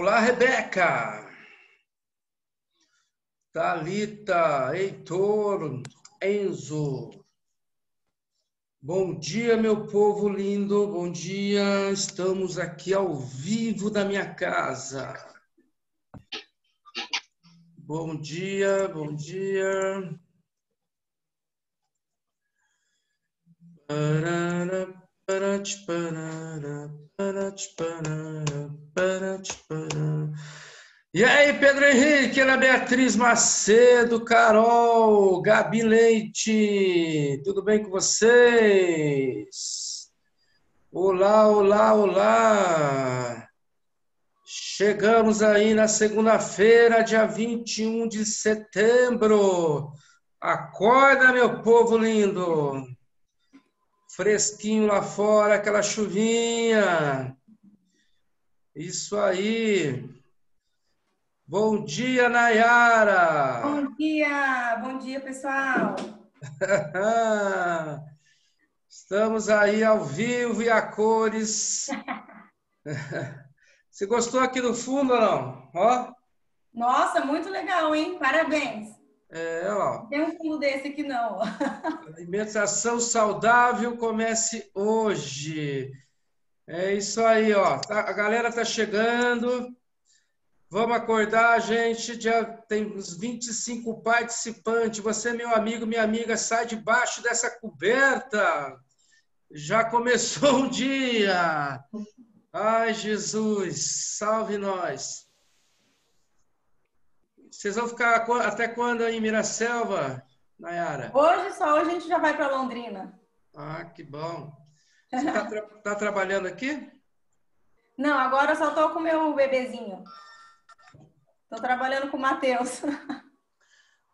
Olá, Rebeca. Talita, Heitor, Enzo. Bom dia, meu povo lindo. Bom dia. Estamos aqui ao vivo da minha casa. Bom dia, bom dia. Parara, parate, parara, E aí, Pedro Henrique, Ana Beatriz Macedo, Carol, Gabi Leite, tudo bem com vocês? Olá, olá, olá! Chegamos aí na segunda-feira, dia 21 de setembro. Acorda, meu povo lindo! Fresquinho lá fora, aquela chuvinha. Isso aí. Bom dia, Nayara! Bom dia, bom dia, pessoal! Estamos aí ao vivo e a cores. Você gostou aqui do fundo ou não? Ó. Nossa, muito legal, hein? Parabéns! É, ó. Tem um fundo desse aqui não. Alimentação saudável comece hoje. É isso aí, ó. Tá, a galera tá chegando. Vamos acordar, gente. Já tem uns 25 participantes. Você, meu amigo, minha amiga, sai debaixo dessa coberta. Já começou o dia. Ai, Jesus, salve nós. Vocês vão ficar até quando aí em Miraselva, Nayara? Hoje só, hoje a gente já vai para Londrina. Ah, que bom. Você está tra tá trabalhando aqui? Não, agora eu só estou com o meu bebezinho. Estou trabalhando com o Matheus.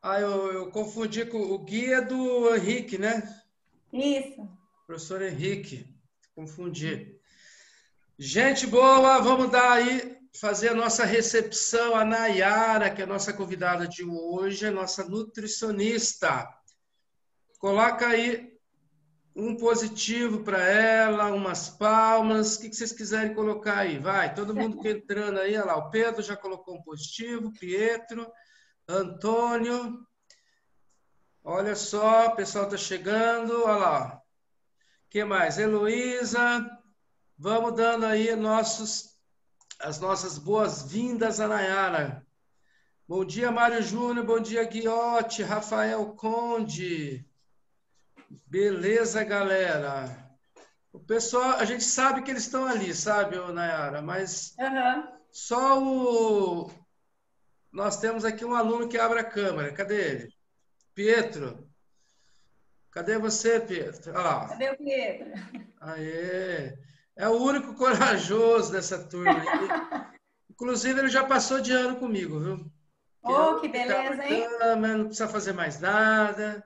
Ah, eu, eu, confundi com o guia do Henrique, né? Isso. Professor Henrique, confundi. Gente boa, vamos dar aí, fazer a nossa recepção. A Nayara, que é a nossa convidada de hoje, é nossa nutricionista. Coloca aí um positivo para ela, umas palmas, o que vocês quiserem colocar aí. Vai, todo mundo que entrando aí, olha lá, o Pedro já colocou um positivo, Pietro, Antônio. Olha só, o pessoal está chegando, olha lá. que mais? Heloísa. Vamos dando aí nossos, as nossas boas-vindas a Nayara. Bom dia, Mário Júnior. Bom dia, Guiote, Rafael Conde. Beleza, galera. O pessoal, a gente sabe que eles estão ali, sabe, Nayara? Mas uhum. só o. Nós temos aqui um aluno que abre a câmera. Cadê ele? Pietro. Cadê você, Pietro? Olha lá. Cadê o Pietro? Aê. É o único corajoso dessa turma. Inclusive, ele já passou de ano comigo, viu? Oh, que beleza, hein? Cama, não precisa fazer mais nada.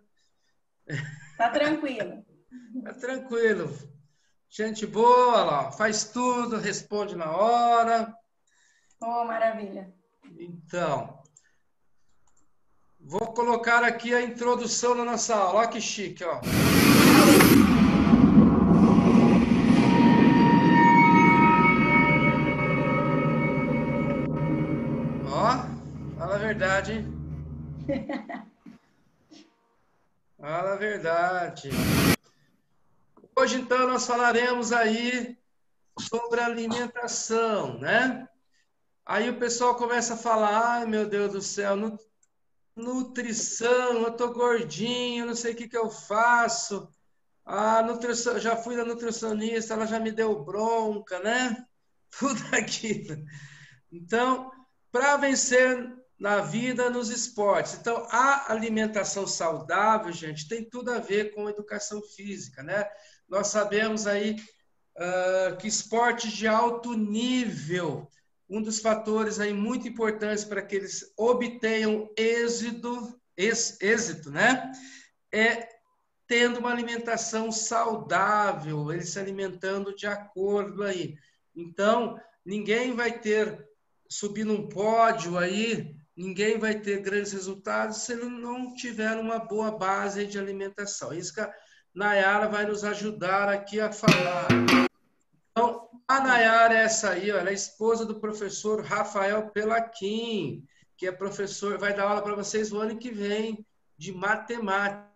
Tá tranquilo. Tá tranquilo. Gente boa, lá, faz tudo, responde na hora. Oh, maravilha. Então, vou colocar aqui a introdução na nossa aula. Olha que chique, ó. Verdade, hein? Fala a verdade. Hoje, então, nós falaremos aí sobre alimentação, né? Aí o pessoal começa a falar, ai meu Deus do céu, nutrição, eu tô gordinho, não sei o que que eu faço. A nutrição, já fui na nutricionista, ela já me deu bronca, né? Tudo aquilo. Então, para vencer na vida, nos esportes. Então, a alimentação saudável, gente, tem tudo a ver com educação física, né? Nós sabemos aí uh, que esportes de alto nível, um dos fatores aí muito importantes para que eles obtenham êxito, êxito, né? É tendo uma alimentação saudável, eles se alimentando de acordo aí. Então, ninguém vai ter subir num pódio aí ninguém vai ter grandes resultados se ele não tiver uma boa base de alimentação. Isso que a Nayara vai nos ajudar aqui a falar. Então, a A Nayara é essa aí, ó, ela é esposa do professor Rafael Pelaquim, que é professor, vai dar aula para vocês o ano que vem de matemática.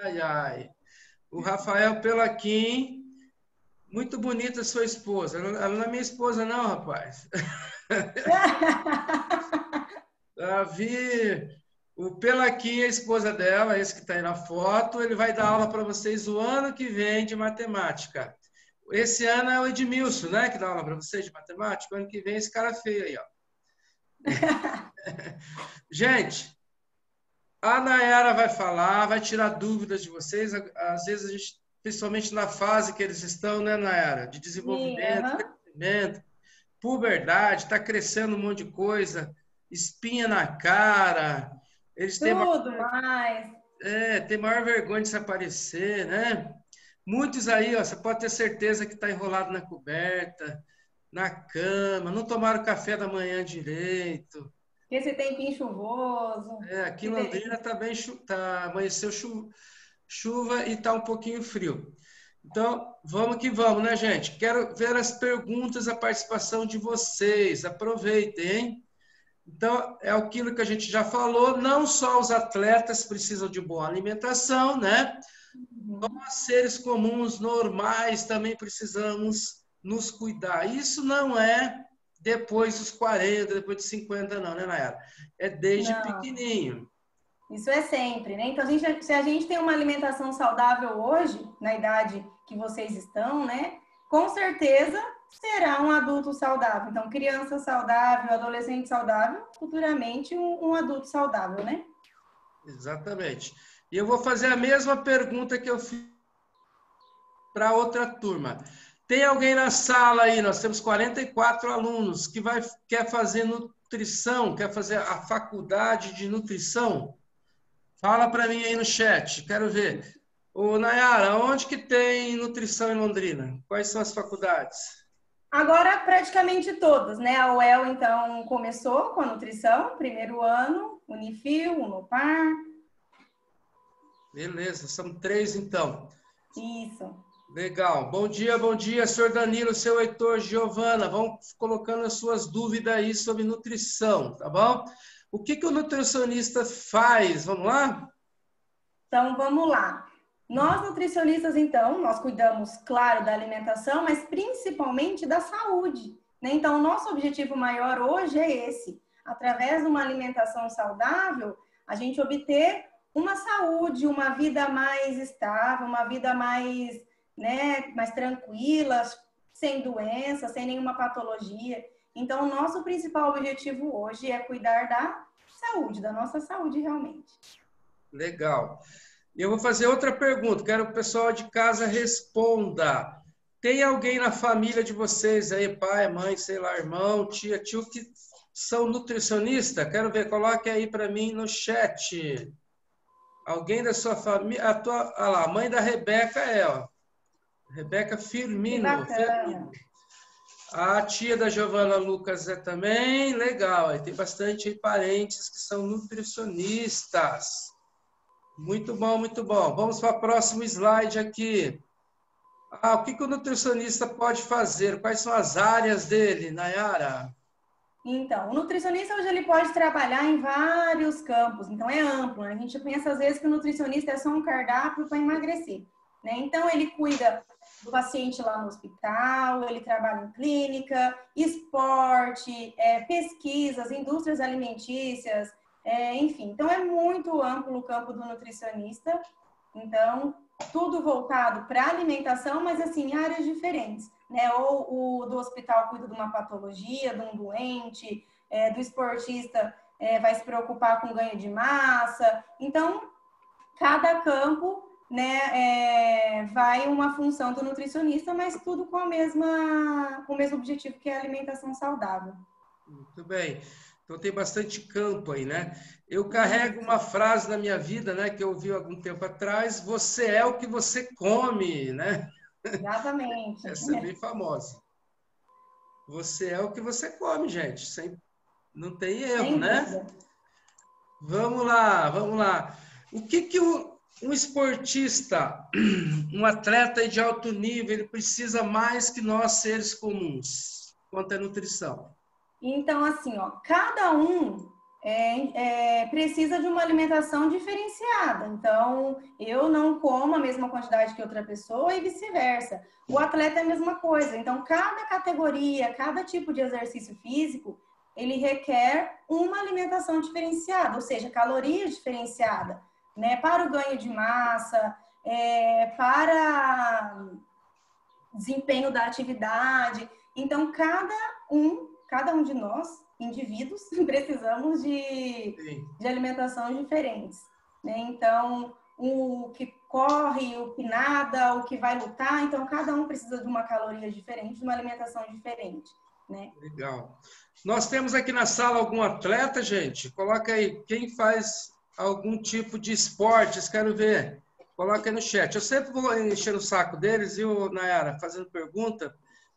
Ai, ai. O Rafael Pelaquim, muito bonita sua esposa. Ela não é minha esposa, não, rapaz. Davi, o Pelaquim, a esposa dela, esse que está aí na foto, ele vai dar aula para vocês o ano que vem de matemática. Esse ano é o Edmilson, né? Que dá aula para vocês de matemática. O ano que vem esse cara feio aí, ó. gente, a Nayara vai falar, vai tirar dúvidas de vocês. Às vezes a gente, principalmente na fase que eles estão, né, Nayara? De desenvolvimento, Sim, crescimento, puberdade, está crescendo um monte de coisa, espinha na cara, eles têm Tudo maior, mais. É, tem maior vergonha de se aparecer, né? Muitos aí, ó, você pode ter certeza que está enrolado na coberta, na cama, não tomaram café da manhã direito. Esse tempinho chuvoso. É, aqui em Londrina está bem, tá, amanheceu chu, chuva e está um pouquinho frio. Então, vamos que vamos, né, gente? Quero ver as perguntas, a participação de vocês. Aproveitem, hein? Então, é aquilo que a gente já falou, não só os atletas precisam de boa alimentação, né? Uhum. Nós, seres comuns, normais, também precisamos nos cuidar. Isso não é depois dos 40, depois dos 50, não, né, Nayara? É desde não. pequenininho. Isso é sempre, né? Então, a gente, se a gente tem uma alimentação saudável hoje, na idade que vocês estão, né? Com certeza será um adulto saudável. Então, criança saudável, adolescente saudável, futuramente um, um adulto saudável, né? Exatamente. E eu vou fazer a mesma pergunta que eu fiz para outra turma. Tem alguém na sala aí? Nós temos 44 alunos que vai, quer fazer nutrição, quer fazer a faculdade de nutrição? Fala para mim aí no chat, quero ver. Ô, Nayara, onde que tem nutrição em Londrina? Quais são as faculdades? Agora, praticamente todas, né? A UEL, então, começou com a nutrição, primeiro ano, Unifil, Unopar. Beleza, são três, então. Isso. Legal. Bom dia, bom dia, senhor Danilo, seu Heitor, Giovana. Vão colocando as suas dúvidas aí sobre nutrição, tá bom? O que, que o nutricionista faz? Vamos lá? Então, vamos lá. Nós, nutricionistas, então, nós cuidamos, claro, da alimentação, mas principalmente da saúde. Né? Então, o nosso objetivo maior hoje é esse. Através de uma alimentação saudável, a gente obter uma saúde, uma vida mais estável, uma vida mais, né, mais tranquila, sem doença, sem nenhuma patologia. Então, o nosso principal objetivo hoje é cuidar da saúde, da nossa saúde realmente. Legal. Eu vou fazer outra pergunta, quero que o pessoal de casa responda. Tem alguém na família de vocês aí, pai, mãe, sei lá, irmão, tia, tio, que são nutricionistas? Quero ver, coloque aí para mim no chat. Alguém da sua família, a tua, ah lá, a mãe da Rebeca é, ó. Rebeca Firmino. Firmino. A tia da Giovana Lucas é também, legal. Tem bastante parentes que são nutricionistas. Muito bom, muito bom. Vamos para o próximo slide aqui. Ah, o que, que o nutricionista pode fazer? Quais são as áreas dele, Nayara? Então, o nutricionista hoje ele pode trabalhar em vários campos, então é amplo. Né? A gente pensa às vezes que o nutricionista é só um cardápio para emagrecer. Né? Então, ele cuida do paciente lá no hospital, ele trabalha em clínica, esporte, é, pesquisas, indústrias alimentícias, é, enfim, então é muito amplo o campo do nutricionista. Então, tudo voltado para alimentação, mas assim, áreas diferentes, né? Ou o do hospital cuida de uma patologia, de um doente, é, do esportista é, vai se preocupar com ganho de massa. Então, cada campo né, é, vai uma função do nutricionista, mas tudo com a mesma, com o mesmo objetivo que é a alimentação saudável. Muito bem. Então tem bastante campo aí, né? Eu carrego uma frase na minha vida, né, que eu ouvi algum tempo atrás: você é o que você come, né? Exatamente. Essa é bem famosa. Você é o que você come, gente. Sem... Não tem erro, Sem né? Dúvida. Vamos lá, vamos lá. O que que o um esportista, um atleta de alto nível, ele precisa mais que nós seres comuns quanto à nutrição. Então, assim, ó, cada um é, é, precisa de uma alimentação diferenciada. Então, eu não como a mesma quantidade que outra pessoa e vice-versa. O atleta é a mesma coisa. Então, cada categoria, cada tipo de exercício físico, ele requer uma alimentação diferenciada, ou seja, calorias diferenciadas, né? Para o ganho de massa, é, para desempenho da atividade. Então, cada um, cada um de nós, indivíduos, precisamos de, de alimentação diferentes. Né? Então, o que corre, o que nada, o que vai lutar, então cada um precisa de uma caloria diferente, de uma alimentação diferente. Né? Legal. Nós temos aqui na sala algum atleta, gente? Coloca aí, quem faz algum tipo de esportes, quero ver. Coloca aí no chat. Eu sempre vou encher o saco deles, viu, Nayara, fazendo pergunta,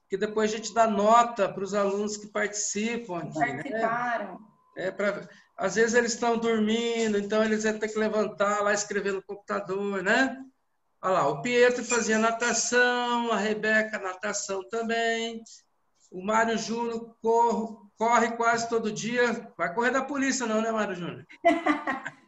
que depois a gente dá nota para os alunos que participam aqui. Né? Participaram. Né? É pra... Às vezes eles estão dormindo, então eles vão ter que levantar lá, escrever no computador, né? Olha lá, o Pietro fazia natação, a Rebeca natação também, o Mário Júnior corre quase todo dia. Vai correr da polícia não, né, Mário Júnior?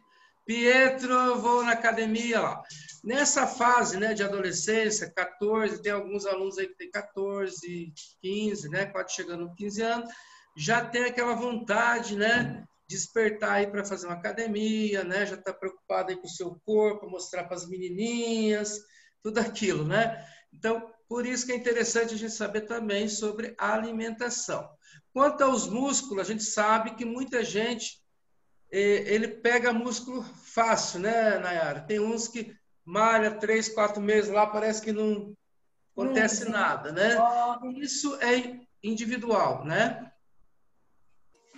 Pietro, vou na academia. Nessa fase né, de adolescência, 14, tem alguns alunos aí que tem 14, 15, né, quase chegando aos 15 anos, já tem aquela vontade, né, despertar aí para fazer uma academia, né, já está preocupado aí com o seu corpo, mostrar para as menininhas, tudo aquilo, né? Então, por isso que é interessante a gente saber também sobre a alimentação. Quanto aos músculos, a gente sabe que muita gente ele pega músculo fácil, né, Nayara? Tem uns que malha três, quatro meses lá, parece que não acontece nada, né? Isso é individual, né?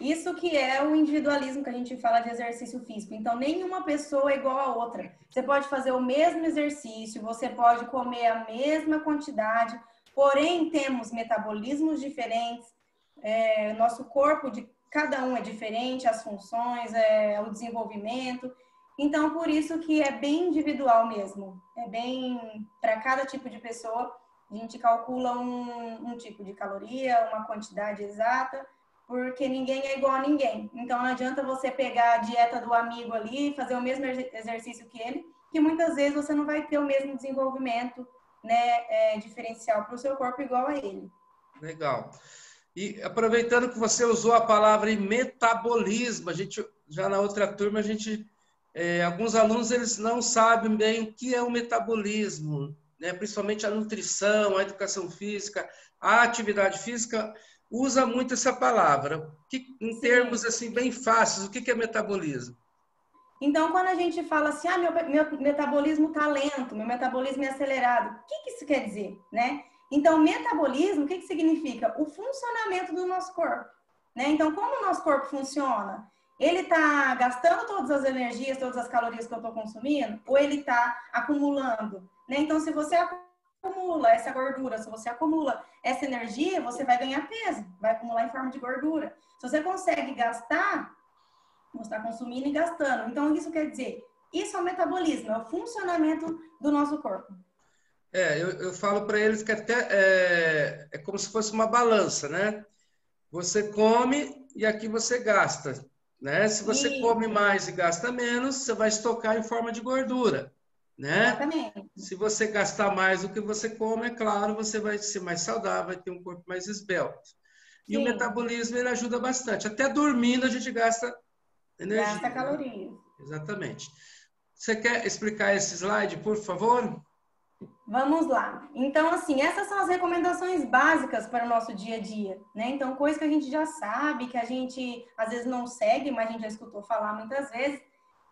Isso que é o individualismo que a gente fala de exercício físico. Então, nenhuma pessoa é igual a outra. Você pode fazer o mesmo exercício, você pode comer a mesma quantidade, porém temos metabolismos diferentes, é, nosso corpo de cada um é diferente, as funções, é, o desenvolvimento. Então, por isso que é bem individual mesmo. É bem para cada tipo de pessoa. A gente calcula um, um tipo de caloria, uma quantidade exata, porque ninguém é igual a ninguém. Então, não adianta você pegar a dieta do amigo ali, fazer o mesmo exercício que ele, que muitas vezes você não vai ter o mesmo desenvolvimento né, é, diferencial para o seu corpo igual a ele. Legal. E aproveitando que você usou a palavra metabolismo, a gente já na outra turma a gente é, alguns alunos eles não sabem bem o que é o metabolismo, né? Principalmente a nutrição, a educação física, a atividade física usa muito essa palavra. Que, em Sim. termos assim bem fáceis, o que é metabolismo? Então, quando a gente fala assim, ah, meu, meu metabolismo está lento, meu metabolismo é acelerado, o que, que isso quer dizer, né? Então, metabolismo, o que, que significa? O funcionamento do nosso corpo. Né? Então, como o nosso corpo funciona? Ele está gastando todas as energias, todas as calorias que eu estou consumindo, ou ele está acumulando? Né? Então, se você acumula essa gordura, se você acumula essa energia, você vai ganhar peso, vai acumular em forma de gordura. Se você consegue gastar, você está consumindo e gastando. Então, isso quer dizer, isso é o metabolismo, é o funcionamento do nosso corpo. É, eu, eu falo para eles que até é, é como se fosse uma balança, né? Você come e aqui você gasta, né? Se você Sim. come mais e gasta menos, você vai estocar em forma de gordura, né? Exatamente. Se você gastar mais do que você come, é claro, você vai ser mais saudável, vai ter um corpo mais esbelto. E Sim. o metabolismo ele ajuda bastante. Até dormindo a gente gasta energia. Gasta calorias. Exatamente. Você quer explicar esse slide, por favor? Vamos lá. Então, assim, essas são as recomendações básicas para o nosso dia a dia, né? Então, coisa que a gente já sabe, que a gente às vezes não segue, mas a gente já escutou falar muitas vezes.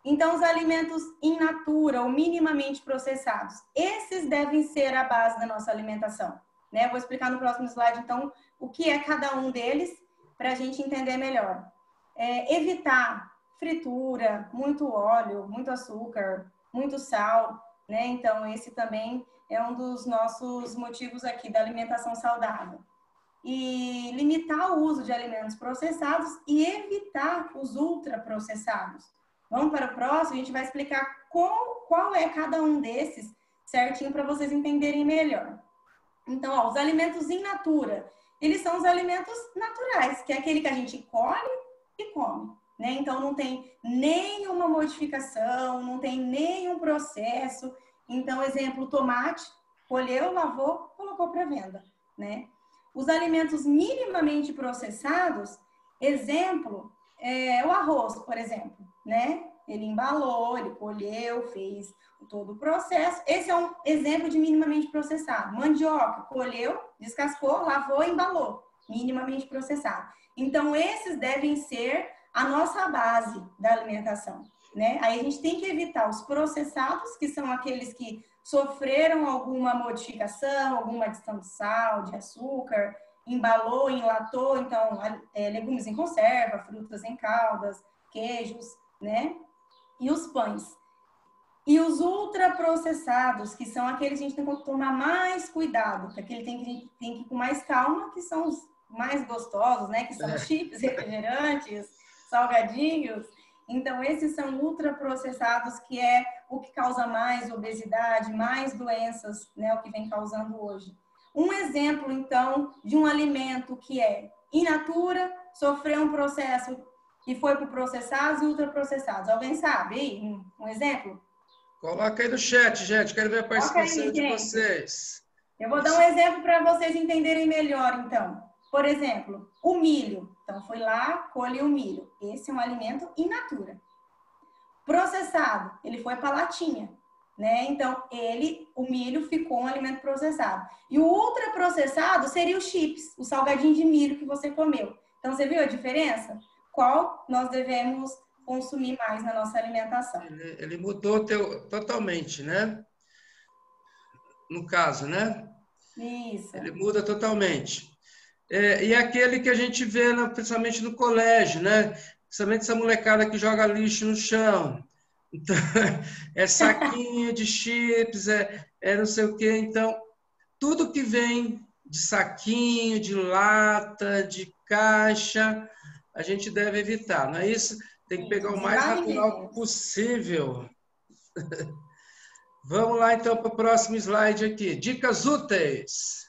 Então, os alimentos in natura ou minimamente processados, esses devem ser a base da nossa alimentação, né? Vou explicar no próximo slide, então, o que é cada um deles para a gente entender melhor. É, evitar fritura, muito óleo, muito açúcar, muito sal, né? Então, esse também é um dos nossos motivos aqui da alimentação saudável. E limitar o uso de alimentos processados e evitar os ultraprocessados. Vamos para o próximo, a gente vai explicar qual, qual é cada um desses certinho para vocês entenderem melhor. Então, ó, os alimentos in natura, eles são os alimentos naturais, que é aquele que a gente colhe e come. Né? Então, não tem nenhuma modificação, não tem nenhum processo. Então, exemplo, tomate, colheu, lavou, colocou para venda. Né? Os alimentos minimamente processados, exemplo, é o arroz, por exemplo. Né? Ele embalou, ele colheu, fez todo o processo. Esse é um exemplo de minimamente processado. Mandioca, colheu, descascou, lavou embalou. Minimamente processado. Então, esses devem ser a nossa base da alimentação. Né? Aí a gente tem que evitar os processados, que são aqueles que sofreram alguma modificação, alguma adição de sal, de açúcar, embalou, enlatou, então é, legumes em conserva, frutas em caldas, queijos, né? E os pães. E os ultraprocessados, que são aqueles que a gente tem que tomar mais cuidado, que aquele tem que, tem que ir com mais calma, que são os mais gostosos, né? Que são é. chips, refrigerantes, salgadinhos. Então, esses são ultraprocessados, que é o que causa mais obesidade, mais doenças, né? O que vem causando hoje. Um exemplo, então, de um alimento que é in natura, sofreu um processo e foi para processados e ultraprocessados. Alguém sabe aí? Um, exemplo? Coloca aí no chat, gente. Quero ver a participação aí, de vocês. Eu vou dar um exemplo para vocês entenderem melhor, então. Por exemplo, o milho. Então, foi lá, colhe o milho. Esse é um alimento in natura. Processado, ele foi para latinha. Né? Então, ele, o milho ficou um alimento processado. E o ultraprocessado seria o chips, o salgadinho de milho que você comeu. Então, você viu a diferença? Qual nós devemos consumir mais na nossa alimentação. Ele, ele mudou teu, totalmente, né? No caso, né? Isso. Ele muda totalmente. É, e aquele que a gente vê, no, principalmente no colégio, né? Principalmente essa molecada que joga lixo no chão. Então, é saquinho de chips, é, é não sei o quê. Então, tudo que vem de saquinho, de lata, de caixa, a gente deve evitar, não é isso? Tem que pegar o mais natural possível. Vamos lá, então, para o próximo slide aqui. Dicas úteis.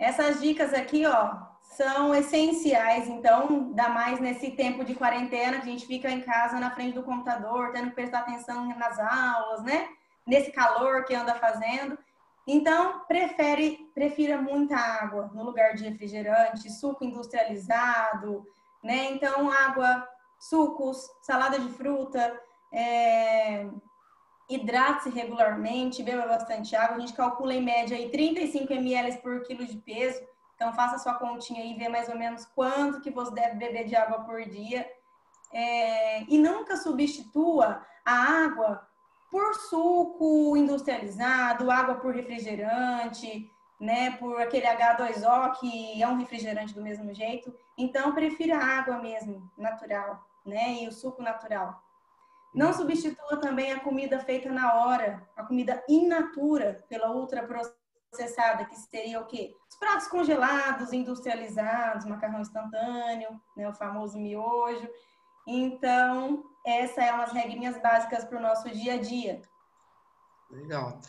Essas dicas aqui, ó, são essenciais. Então, dá mais nesse tempo de quarentena, que a gente fica em casa na frente do computador, tendo que prestar atenção nas aulas, né? Nesse calor que anda fazendo. Então, prefere, prefira muita água no lugar de refrigerante, suco industrializado, né? Então, água sucos, salada de fruta, é, hidrate-se regularmente, beba bastante água. A gente calcula em média aí 35 ml por quilo de peso. Então faça sua continha e vê mais ou menos quanto que você deve beber de água por dia. É, e nunca substitua a água por suco industrializado, água por refrigerante, né, por aquele H2O que é um refrigerante do mesmo jeito. Então prefira água mesmo, natural né? E o suco natural. Não uhum. substitua também a comida feita na hora, a comida in natura pela ultraprocessada, que seria o quê? Os pratos congelados, industrializados, macarrão instantâneo, né? o famoso miojo. Então, essa é umas regrinhas básicas para o nosso dia a dia. Legal.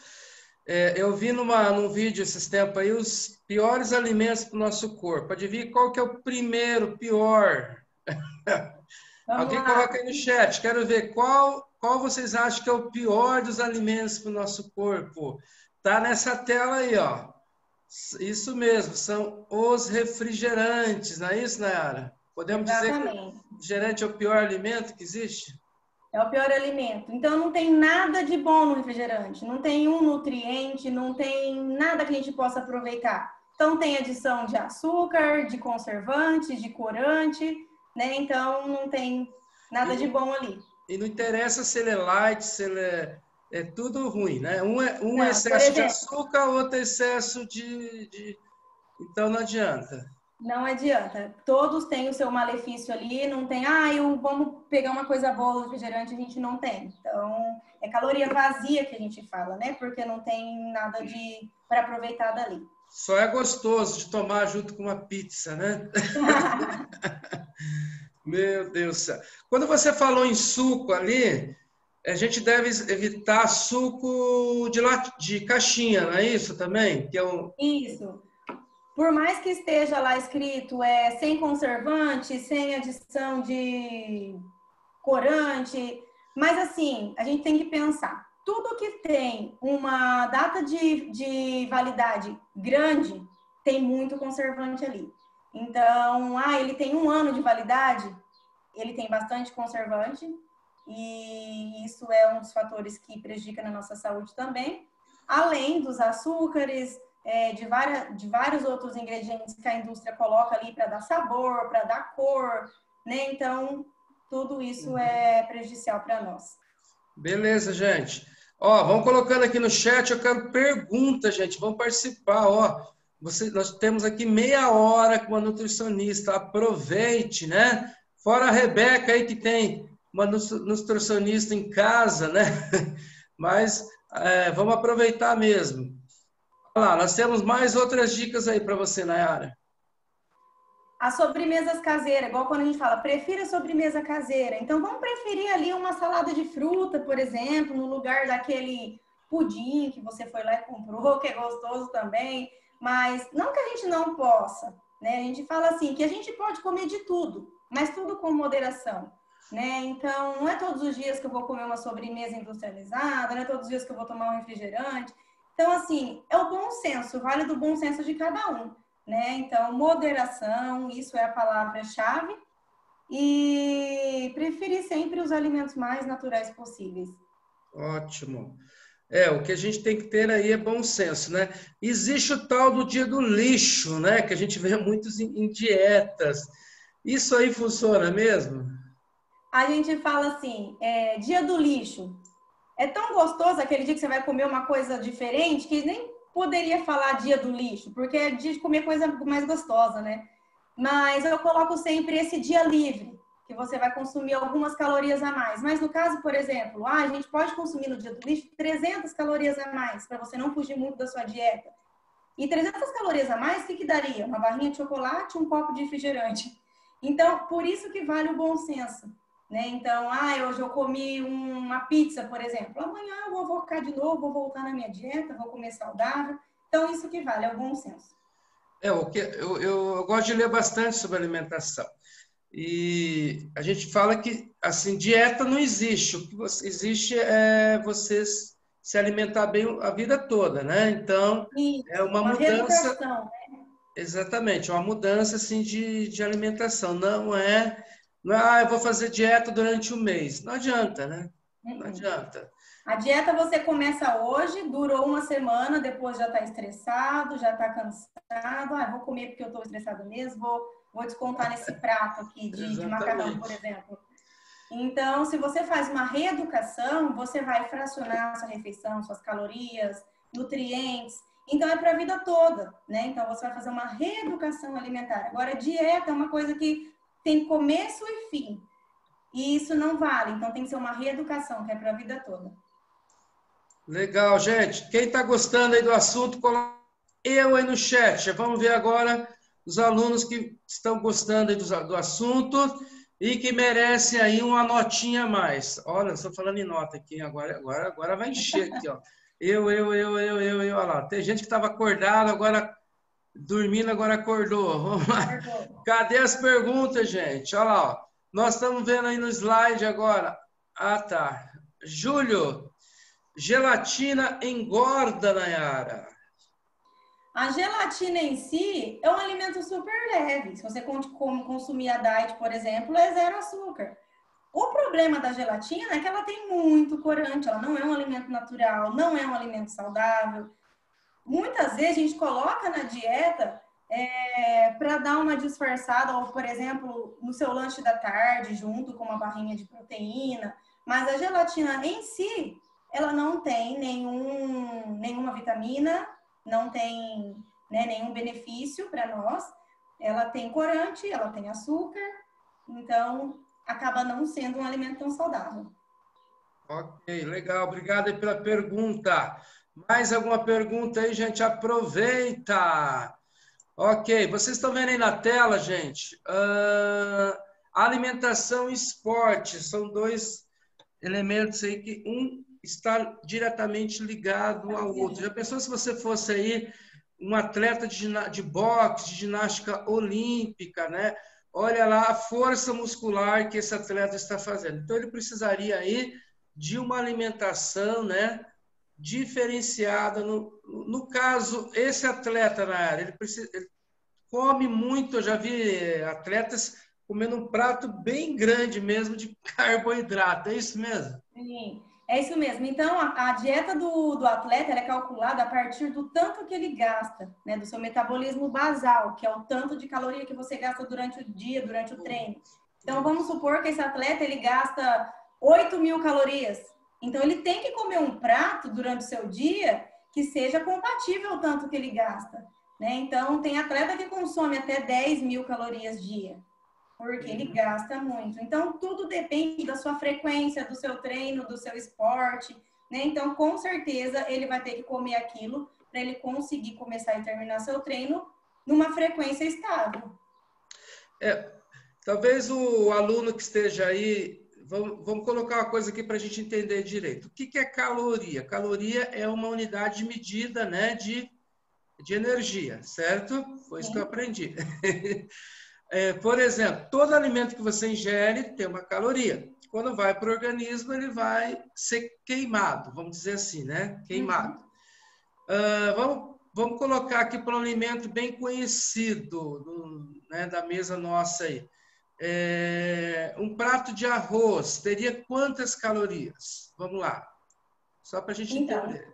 É, eu vi numa, num vídeo esses tempos aí os piores alimentos para o nosso corpo. Adivinha qual que é o primeiro pior? Alguém lá. coloca aí no chat. Quero ver qual, qual vocês acham que é o pior dos alimentos para o nosso corpo. Tá nessa tela aí, ó. Isso mesmo, são os refrigerantes, não é isso, Nayara? Podemos Exatamente. dizer que o refrigerante é o pior alimento que existe? É o pior alimento. Então não tem nada de bom no refrigerante, não tem um nutriente, não tem nada que a gente possa aproveitar. Então tem adição de açúcar, de conservante, de corante, né? Então não tem nada e, de bom ali. E não interessa se ele é light, se ele é, é tudo ruim, né? Um é um não, excesso exemplo, de açúcar, outro excesso de, de, então não adianta. Não adianta. Todos têm o seu malefício ali, não tem, ah, eu, vamos pegar uma coisa boa, refrigerante, a gente não tem. Então, é caloria vazia que a gente fala, né? Porque não tem nada de para aproveitar dali. Só é gostoso de tomar junto com uma pizza, né? Meu Deus do céu. Quando você falou em suco ali, a gente deve evitar suco de, de caixinha, não é isso também? Que é um... Isso. Por mais que esteja lá escrito é, sem conservante, sem adição de corante, mas assim, a gente tem que pensar. Tudo que tem uma data de, de validade grande, tem muito conservante ali. Então, ah, ele tem um ano de validade, ele tem bastante conservante, e isso é um dos fatores que prejudica na nossa saúde também, além dos açúcares, é, de, várias, de vários outros ingredientes que a indústria coloca ali para dar sabor, para dar cor, né? Então, tudo isso uhum. é prejudicial para nós. Beleza, gente. Ó, vamos colocando aqui no chat, eu quero perguntas, gente, vamos participar, ó. Você, nós temos aqui meia hora com uma nutricionista, aproveite, né? Fora a Rebeca aí que tem uma nutricionista em casa, né? Mas é, vamos aproveitar mesmo. Olha lá, nós temos mais outras dicas aí para você, Nayara. As sobremesas caseiras, igual quando a gente fala, prefira sobremesa caseira. Então, vamos preferir ali uma salada de fruta, por exemplo, no lugar daquele pudim que você foi lá e comprou, que é gostoso também. Mas não que a gente não possa, né? A gente fala assim, que a gente pode comer de tudo, mas tudo com moderação né? Então, não é todos os dias que eu vou comer uma sobremesa industrializada, não é todos os dias que eu vou tomar um refrigerante. Então, assim, é o bom senso, vale do bom senso de cada um, né? Então, moderação, isso é a palavra-chave. E preferir sempre os alimentos mais naturais possíveis. Ótimo. É, o que a gente tem que ter aí é bom senso, né? Existe o tal do dia do lixo, né? Que a gente vê muitos em dietas. Isso aí funciona mesmo? A gente fala assim, é, dia do lixo. É tão gostoso aquele dia que você vai comer uma coisa diferente que nem poderia falar dia do lixo, porque é dia de comer coisa mais gostosa, né? Mas eu coloco sempre esse dia livre, que você vai consumir algumas calorias a mais. Mas no caso, por exemplo, ah, a gente pode consumir no dia do lixo 300 calorias a mais, para você não fugir muito da sua dieta. E 300 calorias a mais, o que, que daria? Uma barrinha de chocolate, um copo de refrigerante. Então, por isso que vale o bom senso. Né? Então, ah, hoje eu comi uma pizza, por exemplo. Amanhã eu vou focar de novo, vou voltar na minha dieta, vou comer saudável. Então, isso que vale, é o bom senso. É, o que, eu, eu, gosto de ler bastante sobre alimentação. E a gente fala que, assim, dieta não existe. O que existe é você se alimentar bem a vida toda, né? Então, Isso, é uma, uma mudança... Né? Exatamente, uma mudança, assim, de, de alimentação. Não é, ah, eu vou fazer dieta durante um mês. Não adianta, né? Não uhum. adianta. A dieta você começa hoje, durou uma semana, depois já está estressado, já está cansado. Ah, vou comer porque eu estou estressado mesmo, vou, vou descontar nesse prato aqui de, de macarrão, por exemplo. Então, se você faz uma reeducação, você vai fracionar sua refeição, suas calorias, nutrientes. Então, é para a vida toda, né? Então, você vai fazer uma reeducação alimentar. Agora, dieta é uma coisa que tem começo e fim. E isso não vale. Então tem que ser uma reeducação, que é para a vida toda. Legal, gente. Quem está gostando aí do assunto, coloca eu aí no chat. Vamos ver agora os alunos que estão gostando do, do assunto e que merecem aí uma notinha a mais. Olha, estou falando em nota aqui, agora, agora, agora vai encher aqui, ó. Eu, eu, eu, eu, eu, eu, olha lá. Tem gente que estava acordado, agora Dormindo, agora acordou. Vamos lá. Cadê as perguntas, gente? Olha lá. Ó. Nós estamos vendo aí no slide agora. Ah, tá. Júlio, gelatina engorda, Nayara? A gelatina em si é um alimento super leve. Se você consumir a diet, por exemplo, é zero açúcar. O problema da gelatina é que ela tem muito corante, ela não é um alimento natural, não é um alimento saudável muitas vezes a gente coloca na dieta é, para dar uma disfarçada, ou por exemplo, no seu lanche da tarde, junto com uma barrinha de proteína, mas a gelatina em si, ela não tem nenhum, nenhuma vitamina, não tem né, nenhum benefício para nós. Ela tem corante, ela tem açúcar, então acaba não sendo um alimento tão saudável. Ok, legal. Obrigado pela pergunta. Mais alguma pergunta aí, gente? Aproveita! Ok, vocês estão vendo aí na tela, gente? Uh, Alimentação e esporte são dois elementos aí que um está diretamente ligado ao outro. Já pensou se você fosse aí um atleta de, de boxe, de ginástica olímpica, né? Olha lá a força muscular que esse atleta está fazendo. Então ele precisaria aí de uma alimentação, né? Diferenciada. No, no caso, esse atleta na área, ele, precisa, ele come muito. Eu já vi atletas comendo um prato bem grande mesmo de carboidrato. É isso mesmo? Sim. É isso mesmo. Então, a, a dieta do, do atleta é calculada a partir do tanto que ele gasta, né? Do seu metabolismo basal, que é o tanto de caloria que você gasta durante o dia, durante o treino. Então, vamos supor que esse atleta, ele gasta 8 mil calorias. Então, ele tem que comer um prato durante o seu dia que seja compatível ao tanto que ele gasta. Né? Então, tem atleta que consome até 10 mil calorias dia porque ele uhum. gasta muito. Então, tudo depende da sua frequência, do seu treino, do seu esporte, né? Então, com certeza, ele vai ter que comer aquilo para ele conseguir começar e terminar seu treino numa frequência estável. É, talvez o aluno que esteja aí, vamos, vamos colocar uma coisa aqui para a gente entender direito. O que, que é caloria? Caloria é uma unidade de medida, né, de, de energia, certo? Foi isso que eu aprendi. É, por exemplo, todo alimento que você ingere tem uma caloria. Quando vai para o organismo, ele vai ser queimado, vamos dizer assim, né? Queimado. Uhum. Uh, vamos, vamos colocar aqui para um alimento bem conhecido do, né, da mesa nossa aí. É, um prato de arroz teria quantas calorias? Vamos lá. Só para a gente então, entender.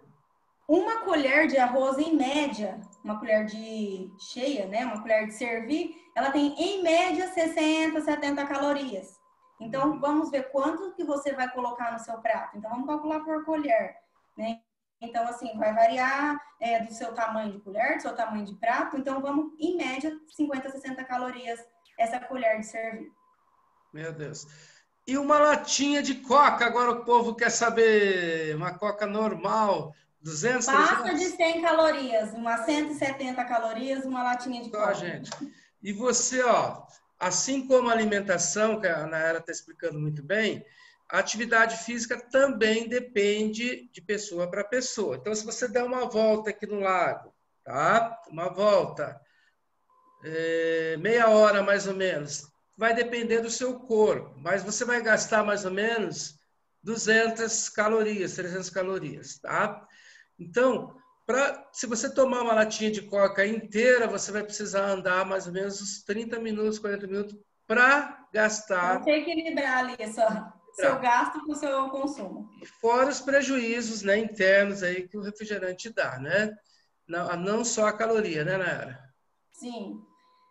Uma colher de arroz, em média, uma colher de cheia, né? Uma colher de servir, ela tem em média 60, 70 calorias. Então, uhum. vamos ver quanto que você vai colocar no seu prato. Então, vamos calcular por colher, né? Então, assim, vai variar é, do seu tamanho de colher, do seu tamanho de prato. Então, vamos, em média, 50, 60 calorias essa colher de servir. Meu Deus. E uma latinha de coca, agora o povo quer saber, uma coca normal, 200, Passa 300? de 100 calorias, uma 170 calorias, uma latinha de Só, coca. gente. E você, ó, assim como a alimentação, que a Ana está explicando muito bem, a atividade física também depende de pessoa para pessoa. Então, se você der uma volta aqui no lago, tá? Uma volta, é, meia hora mais ou menos, vai depender do seu corpo, mas você vai gastar mais ou menos 200 calorias, 300 calorias, tá? Então, Pra, se você tomar uma latinha de coca inteira, você vai precisar andar mais ou menos uns 30 minutos, 40 minutos para gastar. Tem que equilibrar ali seu, seu gasto com o seu consumo. Fora os prejuízos né, internos aí que o refrigerante dá, né? Não, não só a caloria, né, Nayara? Sim.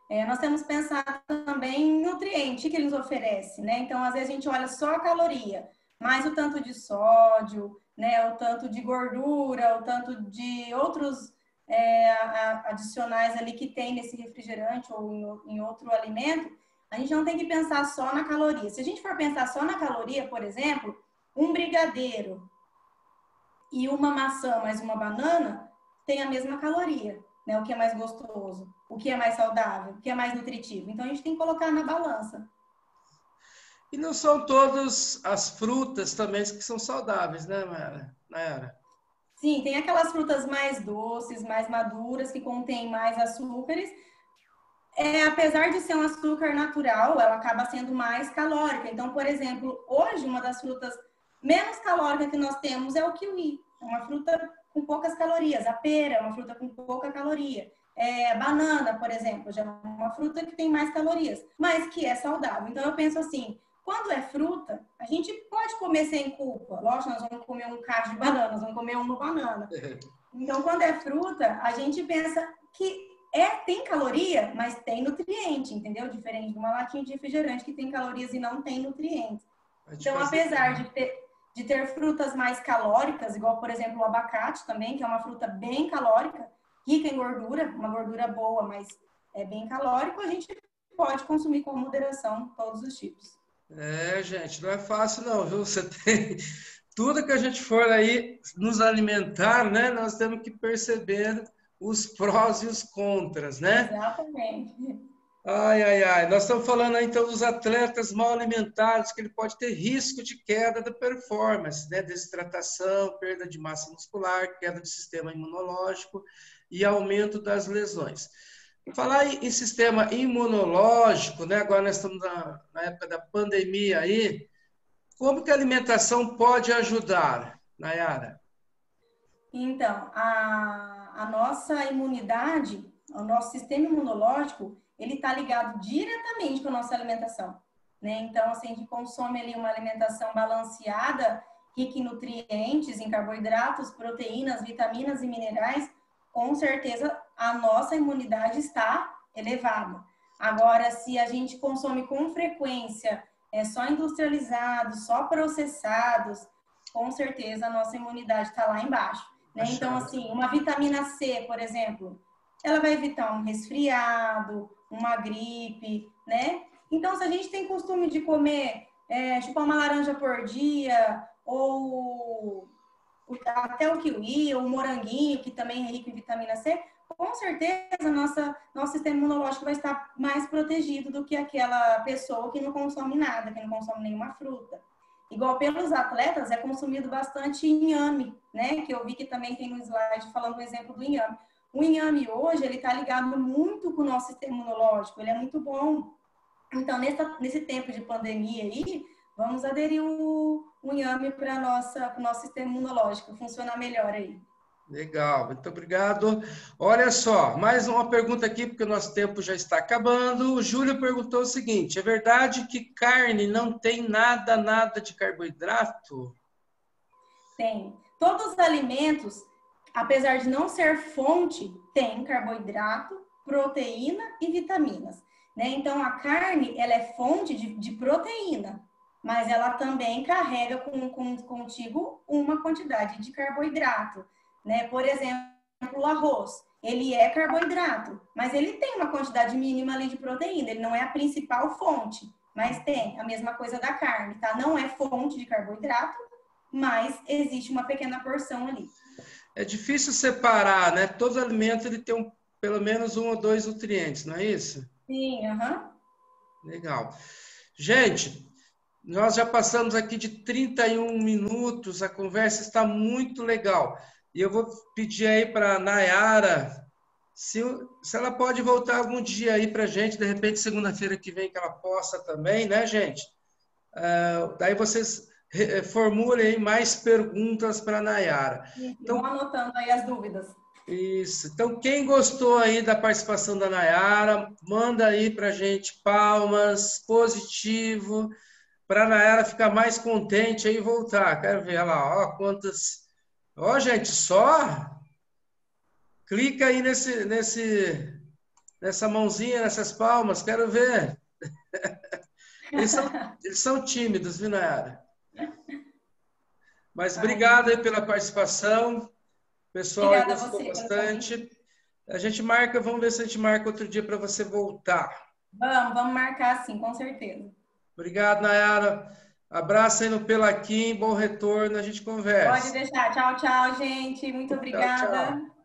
É, nós temos pensar também em nutriente que ele nos oferece, né? Então, às vezes a gente olha só a caloria, mas o tanto de sódio, né, o tanto de gordura, o tanto de outros é, adicionais ali que tem nesse refrigerante ou em, em outro alimento, a gente não tem que pensar só na caloria. Se a gente for pensar só na caloria, por exemplo, um brigadeiro e uma maçã mais uma banana tem a mesma caloria, né? O que é mais gostoso, o que é mais saudável, o que é mais nutritivo. Então a gente tem que colocar na balança. E não são todas as frutas também que são saudáveis, né, Mayara? Sim, tem aquelas frutas mais doces, mais maduras, que contêm mais açúcares. É, apesar de ser um açúcar natural, ela acaba sendo mais calórica. Então, por exemplo, hoje uma das frutas menos calóricas que nós temos é o kiwi. É uma fruta com poucas calorias. A pera é uma fruta com pouca caloria. É, banana, por exemplo, já é uma fruta que tem mais calorias, mas que é saudável. Então, eu penso assim, quando é fruta, a gente pode comer sem culpa. Lógico, nós vamos comer um cacho de banana, nós vamos comer uma banana. Então, quando é fruta, a gente pensa que é, tem caloria, mas tem nutriente, entendeu? Diferente de uma latinha de refrigerante que tem calorias e não tem nutrientes. Então, apesar de ter, de ter frutas mais calóricas, igual, por exemplo, o abacate também, que é uma fruta bem calórica, rica em gordura, uma gordura boa, mas é bem calórico, a gente pode consumir com moderação todos os tipos. É, gente, não é fácil não, viu? Você tem tudo que a gente for aí nos alimentar, né? Nós temos que perceber os prós e os contras, né? Exatamente. Ai, ai, ai. Nós estamos falando aí, então dos atletas mal alimentados, que ele pode ter risco de queda da performance, né? Desidratação, perda de massa muscular, queda do sistema imunológico e aumento das lesões. Falar em, sistema imunológico, né? Agora nós estamos na, época da pandemia aí. Como que a alimentação pode ajudar, Nayara? Então, a, a nossa imunidade, o nosso sistema imunológico, ele está ligado diretamente com a nossa alimentação. Né? Então, assim, a gente consome ali uma alimentação balanceada, rica em nutrientes, em carboidratos, proteínas, vitaminas e minerais, com certeza a nossa imunidade está elevada. Agora, se a gente consome com frequência é só industrializados, só processados, com certeza a nossa imunidade está lá embaixo. Né? Então, assim, uma vitamina C, por exemplo, ela vai evitar um resfriado, uma gripe, né? Então, se a gente tem costume de comer, é, chupar uma laranja por dia, ou até o kiwi, o moranguinho, que também é rico em vitamina C, com certeza nossa, nosso sistema imunológico vai estar mais protegido do que aquela pessoa que não consome nada, que não consome nenhuma fruta. Igual pelos atletas, é consumido bastante inhame, né? Que eu vi que também tem no slide falando o exemplo do inhame. O inhame hoje, ele está ligado muito com o nosso sistema imunológico, ele é muito bom. Então, nessa, nesse tempo de pandemia aí, vamos aderir o, o inhame para o nosso sistema imunológico funcionar melhor aí. Legal, muito obrigado. Olha só, mais uma pergunta aqui, porque o nosso tempo já está acabando. O Júlio perguntou o seguinte: é verdade que carne não tem nada, nada de carboidrato? Tem. Todos os alimentos apesar de não ser fonte, tem carboidrato, proteína e vitaminas. Né? Então, a carne ela é fonte de, de proteína, mas ela também carrega com, com, contigo uma quantidade de carboidrato. Né? Por exemplo, o arroz, ele é carboidrato, mas ele tem uma quantidade mínima ali de proteína, ele não é a principal fonte, mas tem a mesma coisa da carne, tá? Não é fonte de carboidrato, mas existe uma pequena porção ali é difícil separar, né? Todo alimento ele tem um, pelo menos um ou dois nutrientes, não é isso? Sim, aham. Uhum. Legal. Gente, nós já passamos aqui de 31 minutos, a conversa está muito legal. E eu vou pedir aí para a Nayara se, se ela pode voltar algum dia aí para a gente, de repente segunda-feira que vem que ela possa também, né, gente? Uh, daí vocês eh, formulem mais perguntas para a Nayara. Então, anotando aí as dúvidas. Isso. Então, quem gostou aí da participação da Nayara, manda aí para a gente palmas, positivo, para a Nayara ficar mais contente aí e voltar. Quero ver lá, ó, quantas. Ó, gente, só clica aí nesse, nesse, nessa mãozinha, nessas palmas, quero ver. Eles são, eles são tímidos, viu, Nayara? Mas obrigado aí pela participação. O pessoal Obrigada gostou você, bastante. A gente marca, vamos ver se a gente marca outro dia para você voltar. Vamos, vamos marcar sim, com certeza. Obrigado, Nayara. Abraço aí no Pelaquim, bom retorno, a gente conversa. Pode deixar. Tchau, tchau, gente. Muito obrigada. Tchau, tchau.